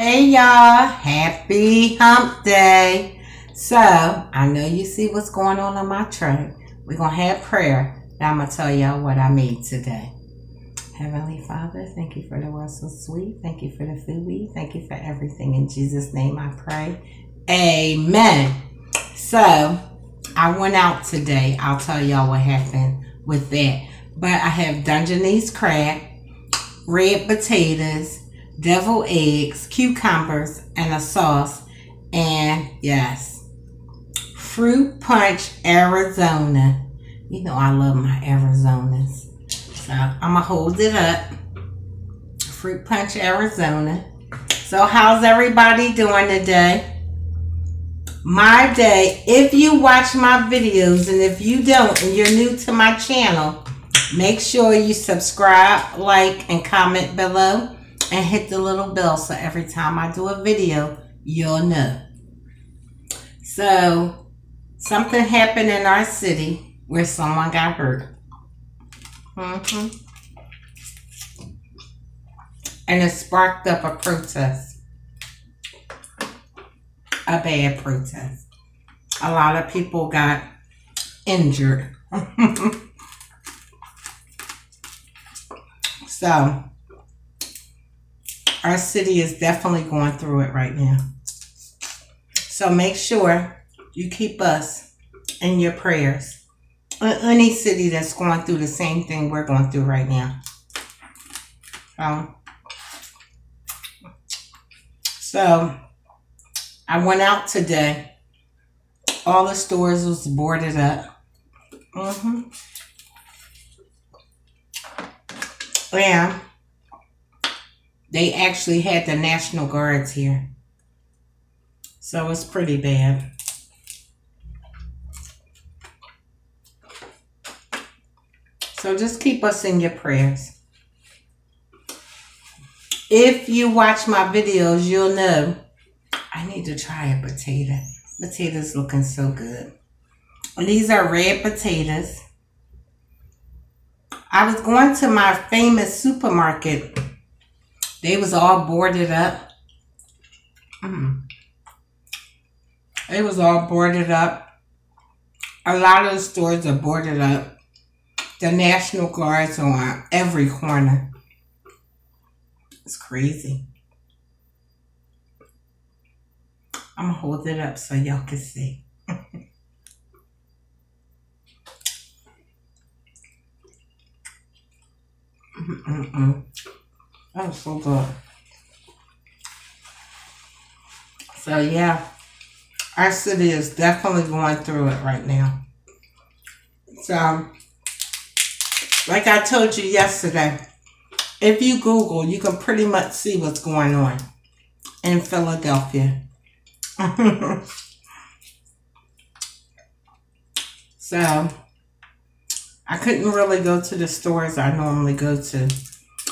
Hey y'all, happy hump day. So, I know you see what's going on on my tray. We're going to have prayer. Now I'm going to tell y'all what I made today. Heavenly Father, thank you for the word so sweet. Thank you for the food we eat. Thank you for everything. In Jesus' name I pray. Amen. So, I went out today. I'll tell y'all what happened with that. But I have Dungeness crab, red potatoes, devil eggs, cucumbers, and a sauce. And yes, fruit punch Arizona. You know I love my Arizonas. So I'm gonna hold it up. Fruit punch Arizona. So how's everybody doing today? My day, if you watch my videos and if you don't and you're new to my channel, make sure you subscribe, like, and comment below and hit the little bell so every time I do a video, you'll know. So, something happened in our city where someone got hurt. Mm-hmm. And it sparked up a protest. A bad protest. A lot of people got injured. so, our city is definitely going through it right now. So make sure you keep us in your prayers. Any city that's going through the same thing we're going through right now. Um, so I went out today. All the stores was boarded up. Mm-hmm. They actually had the National Guards here. So it's pretty bad. So just keep us in your prayers. If you watch my videos, you'll know I need to try a potato. Potatoes looking so good. These are red potatoes. I was going to my famous supermarket they was all boarded up. Mm. They was all boarded up. A lot of the stores are boarded up. The National Guards are on every corner. It's crazy. I'm gonna hold it up so y'all can see. Mm-mm-mm. Oh, so good. So yeah, our city is definitely going through it right now. So, like I told you yesterday, if you Google, you can pretty much see what's going on in Philadelphia. so, I couldn't really go to the stores I normally go to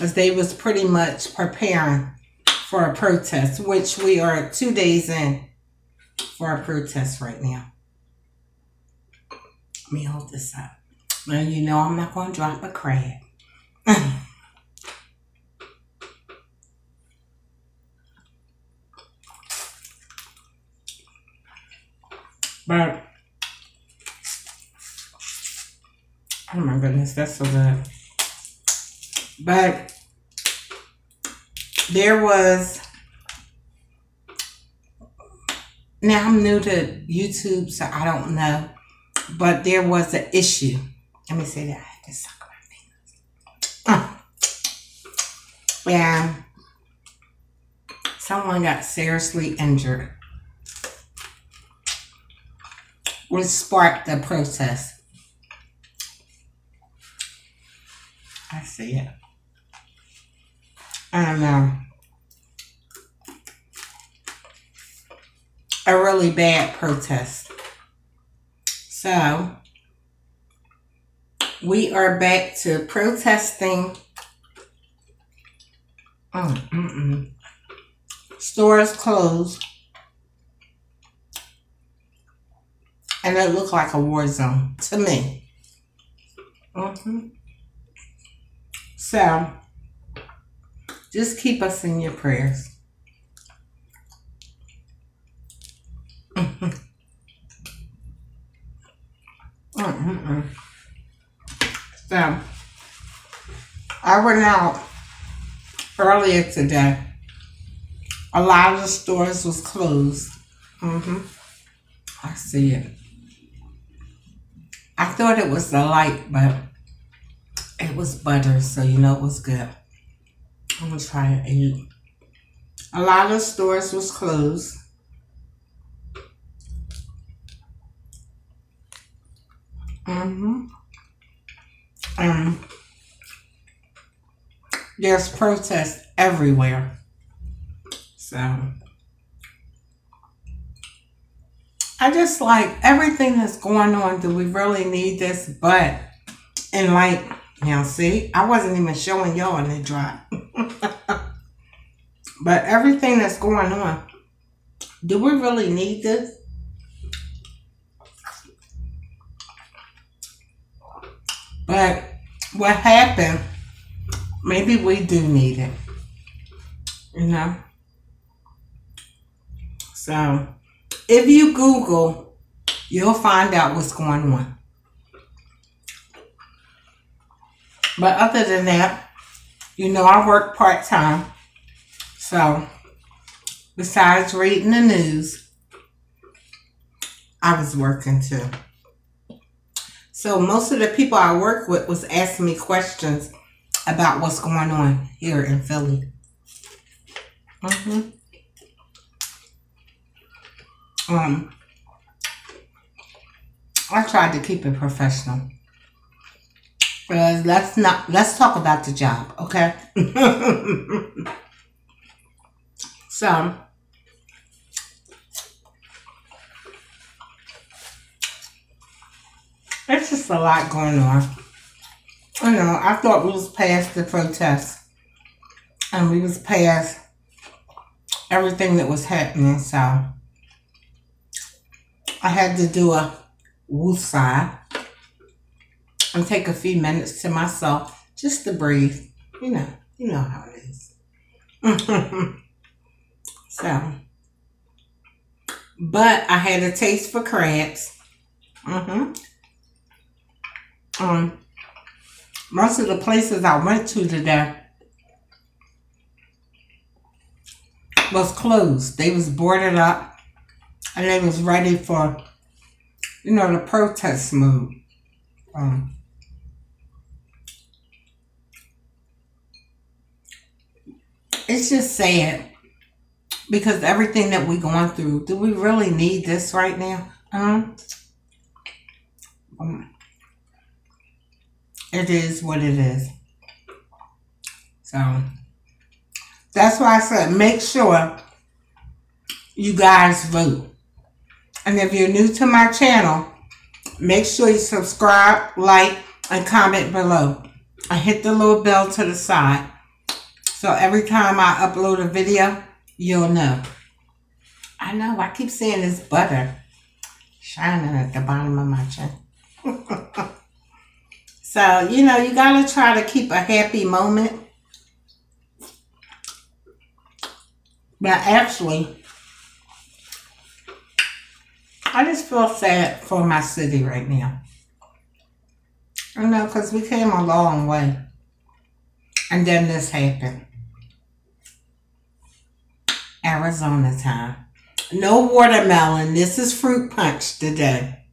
as they was pretty much preparing for a protest, which we are two days in for a protest right now. Let me hold this up. Well, you know I'm not going to drop a crab. but, oh my goodness, that's so good. But there was now I'm new to YouTube, so I don't know. But there was an issue. Let me say that. I to suck my fingers. Uh, yeah. Someone got seriously injured. Which sparked the protest. I see it and know. a really bad protest. So we are back to protesting. Mm, mm, mm. Stores closed. And it looked like a war zone to me. Mm-hmm. So, just keep us in your prayers. Mm-mm-mm. So, I went out earlier today. A lot of the stores was closed. Mm-hmm. I see it. I thought it was the light, but it was butter, so you know it was good. I'm gonna try it eat. A lot of stores was closed. Mm-hmm. Um, there's protests everywhere. So I just like everything that's going on. Do we really need this? But and like now, see, I wasn't even showing y'all in the drop. but everything that's going on, do we really need this? But what happened, maybe we do need it. You know? So, if you Google, you'll find out what's going on. But other than that, you know, I work part time. So, besides reading the news, I was working too. So most of the people I work with was asking me questions about what's going on here in Philly. Mm-hmm. Um, I tried to keep it professional. But let's not let's talk about the job, okay? so It's just a lot going on. You know, I thought we was past the protests And we was past everything that was happening, so I had to do a woosah and take a few minutes to myself just to breathe. You know, you know how it is. so, but I had a taste for crabs. Mm-hmm um, most of the places I went to today was closed. They was boarded up and they was ready for, you know, the protest move. Um, it's just sad because everything that we're going through, do we really need this right now? Um, um it is what it is. So that's why I said make sure you guys vote. And if you're new to my channel, make sure you subscribe, like, and comment below. And hit the little bell to the side. So every time I upload a video, you'll know. I know, I keep saying this butter shining at the bottom of my chin. So, you know, you got to try to keep a happy moment. But actually, I just feel sad for my city right now. You know, because we came a long way. And then this happened. Arizona time. No watermelon. This is fruit punch today.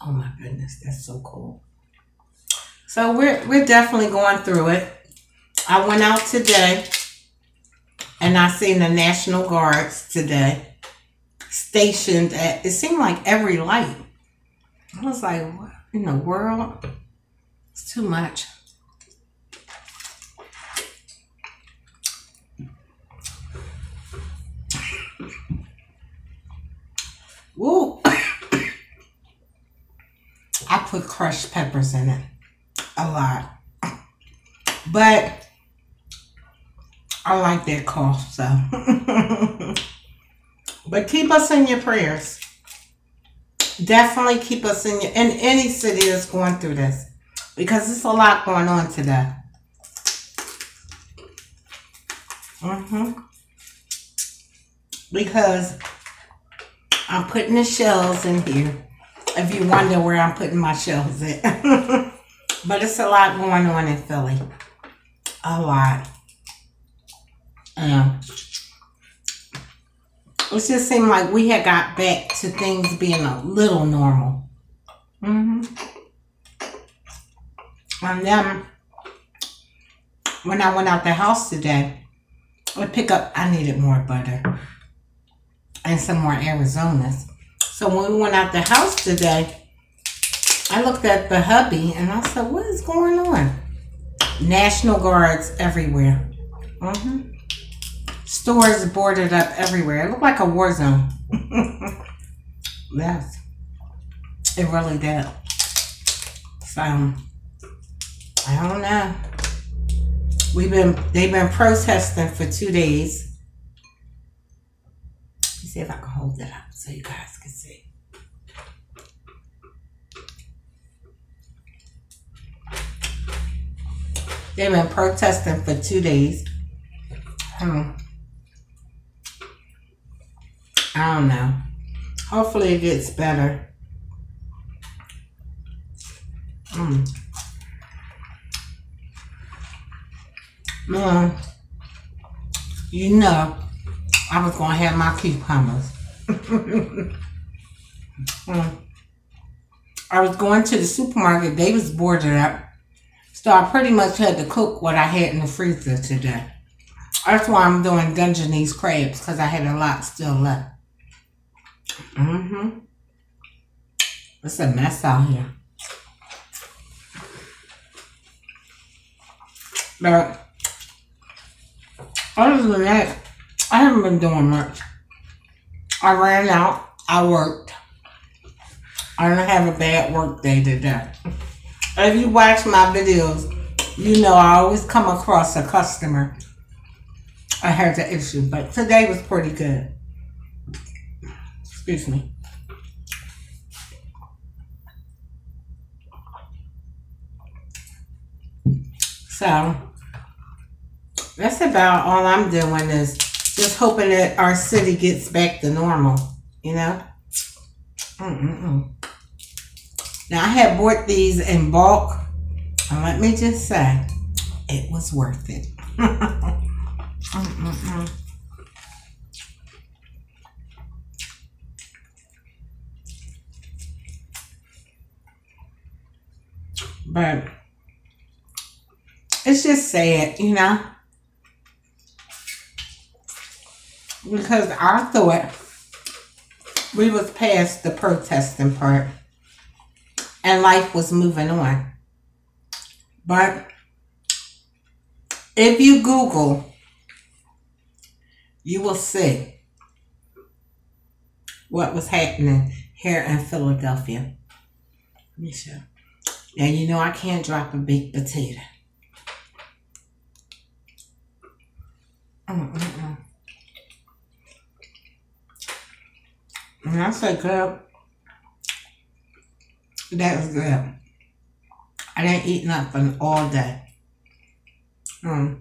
Oh my goodness, that's so cool. So we're we're definitely going through it. I went out today and I seen the National Guards today stationed at it seemed like every light. I was like, what in the world? It's too much. Woo! I put crushed peppers in it. A lot. But I like that cough, so. but keep us in your prayers. Definitely keep us in your in any city that's going through this. Because there's a lot going on today. Mm-hmm. because I'm putting the shells in here. If you wonder where I'm putting my shells at. but it's a lot going on in Philly. A lot. Um, it just seemed like we had got back to things being a little normal. Mm-hmm. And then when I went out the house today, I pick up, I needed more butter and some more Arizonas. So when we went out the house today, I looked at the hubby and I said, what is going on? National Guards everywhere. Mm-hmm. Stores boarded up everywhere. It looked like a war zone. yes. It really did. So, I don't know. We've been, they've been protesting for two days. See if I can hold it up so you guys can see. They've been protesting for two days. Hmm. I don't know. Hopefully it gets better. Mm. Man, you know, I was going to have my cucumbers. I was going to the supermarket. They was boarded up. So I pretty much had to cook what I had in the freezer today. That's why I'm doing Dungeness crabs because I had a lot still left. Mm-hmm. It's a mess out here. But other than that, I haven't been doing much. I ran out. I worked. I didn't have a bad work day today. If you watch my videos, you know I always come across a customer I had the issue, but today was pretty good. Excuse me. So, that's about all I'm doing is just hoping that our city gets back to normal, you know? Mm-mm-mm. Now, I had bought these in bulk, and let me just say, it was worth it. Mm-mm-mm. But it's just sad, you know? Because I thought we was past the protesting part and life was moving on. But if you Google, you will see what was happening here in Philadelphia. Let me show. Now you know I can't drop a big potato. Mm-mm-mm. And I said, girl, that was good. I didn't eat nothing all day. Mm.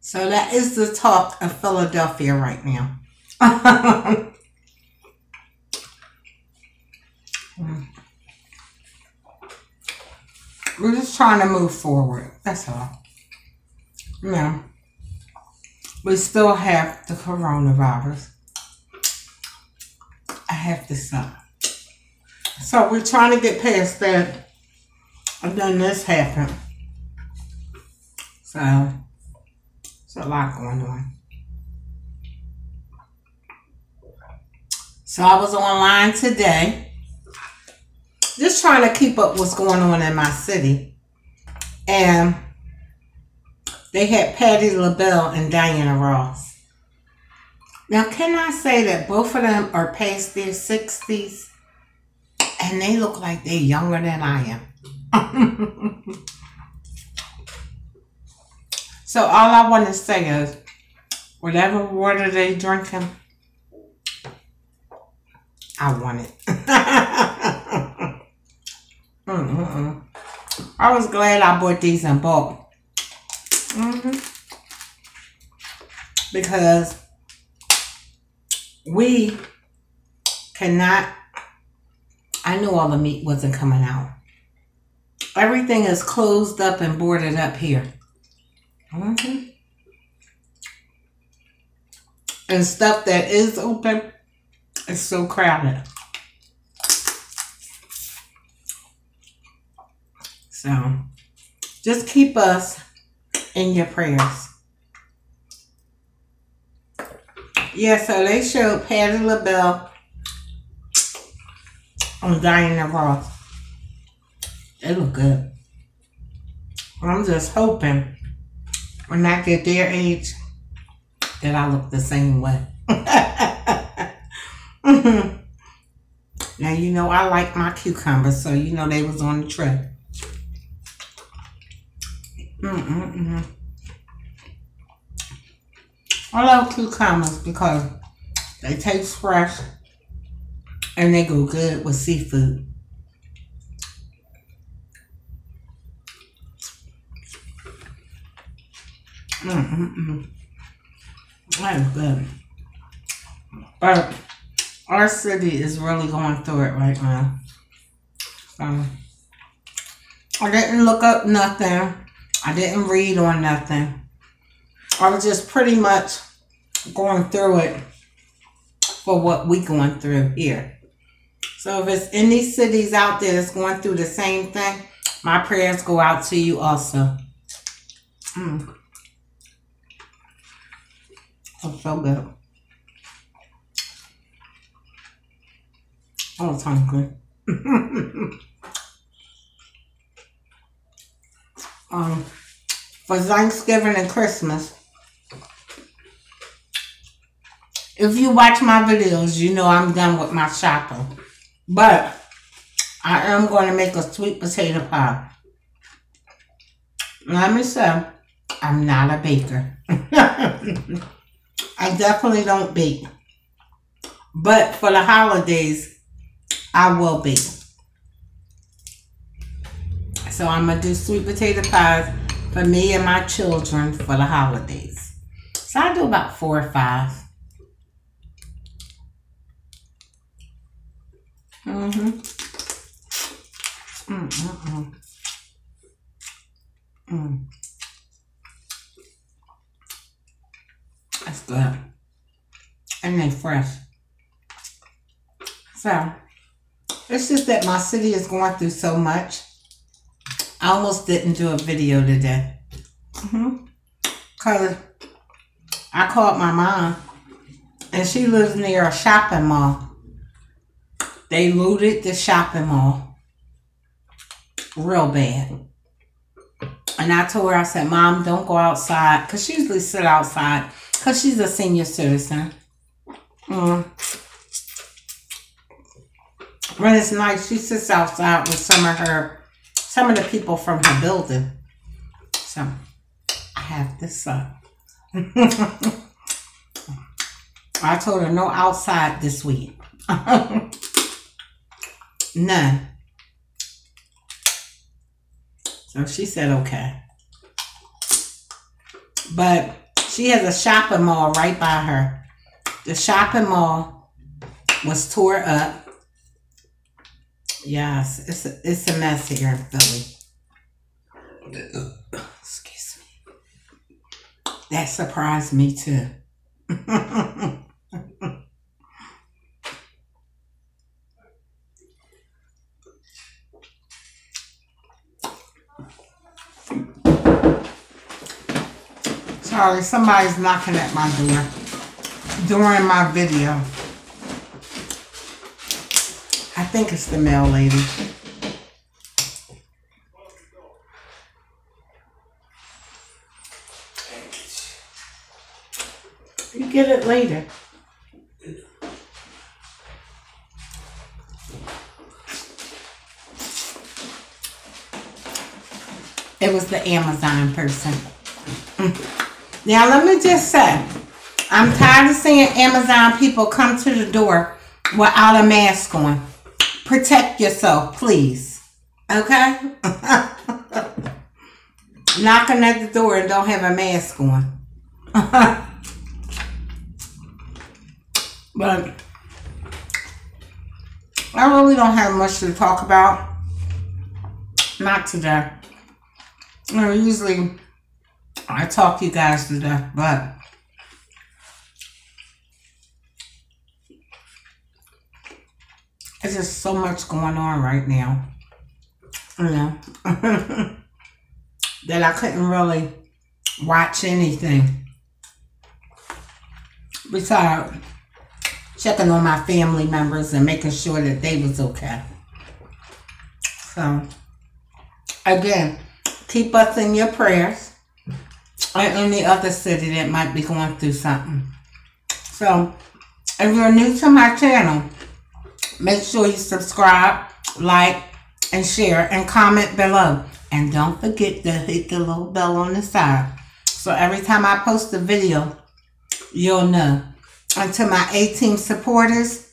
So that is the talk of Philadelphia right now. We're just trying to move forward. That's all. Yeah. We still have the coronavirus. I have to stop. So we're trying to get past that. And then this happened. So it's a lot going on. So I was online today just trying to keep up what's going on in my city. And they had Patti LaBelle and Diana Ross. Now, can I say that both of them are past their 60s and they look like they're younger than I am? so, all I want to say is whatever water they drinking, I want it. Mm-mm-mm. I was glad I bought these in bulk. Mm-hmm. Because we cannot. I knew all the meat wasn't coming out. Everything is closed up and boarded up here. Mm-hmm. And stuff that is open is so crowded. So just keep us in your prayers. Yeah, so they showed Patti LaBelle on Diana Ross. They look good. I'm just hoping when I get their age that I look the same way. now you know I like my cucumbers, so you know they was on the tray. Mm-mm-mm. I love cucumbers because they taste fresh and they go good with seafood. Mm-mm-mm. That is good. But our city is really going through it right now. So I didn't look up nothing. I didn't read on nothing. I was just pretty much going through it for what we going through here. So if it's any cities out there that's going through the same thing, my prayers go out to you also. Mm. Oh, so good. I was hungry. um, for Thanksgiving and Christmas, if you watch my videos, you know I'm done with my shopping. But I am going to make a sweet potato pie. Let me say, I'm not a baker. I definitely don't bake. But for the holidays, I will bake. So I'm going to do sweet potato pies for me and my children for the holidays. So I do about four or five. Mm-hmm. Mm-mm-mm. Mm. That's good. And they fresh. So, it's just that my city is going through so much. I almost didn't do a video today. Mm-hmm. Because I called my mom. And she lives near a shopping mall. They looted the shopping mall. Real bad. And I told her, I said, Mom, don't go outside. Because she usually sit outside because she's a senior citizen. Mm. When it's nice, she sits outside with some of her, some of the people from her building. So, I have this up. I told her no outside this week. None. So she said okay. But she has a shopping mall right by her. The shopping mall was tore up. Yes, it's a, it's a mess here in Philly. Excuse me. That surprised me too. Sorry, somebody's knocking at my door during my video. I think it's the mail lady. You get it later. It was the Amazon person. Mm. Now, let me just say, I'm tired of seeing Amazon people come to the door without a mask on. Protect yourself, please. Okay? Knocking at the door and don't have a mask on. But I really don't have much to talk about. Not today. You usually I talk to you guys to death, but there's just so much going on right now. You know, that I couldn't really watch anything besides checking on my family members and making sure that they was okay. So, again, keep us in your prayers or any other city that might be going through something. So, if you're new to my channel, make sure you subscribe, like, and share, and comment below. And don't forget to hit the little bell on the side. So every time I post a video, you'll know. And to my A-Team supporters,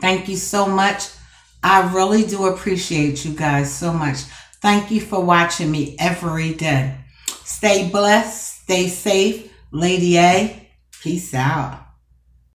thank you so much. I really do appreciate you guys so much. Thank you for watching me every day. Stay blessed, stay safe. Lady A, peace out.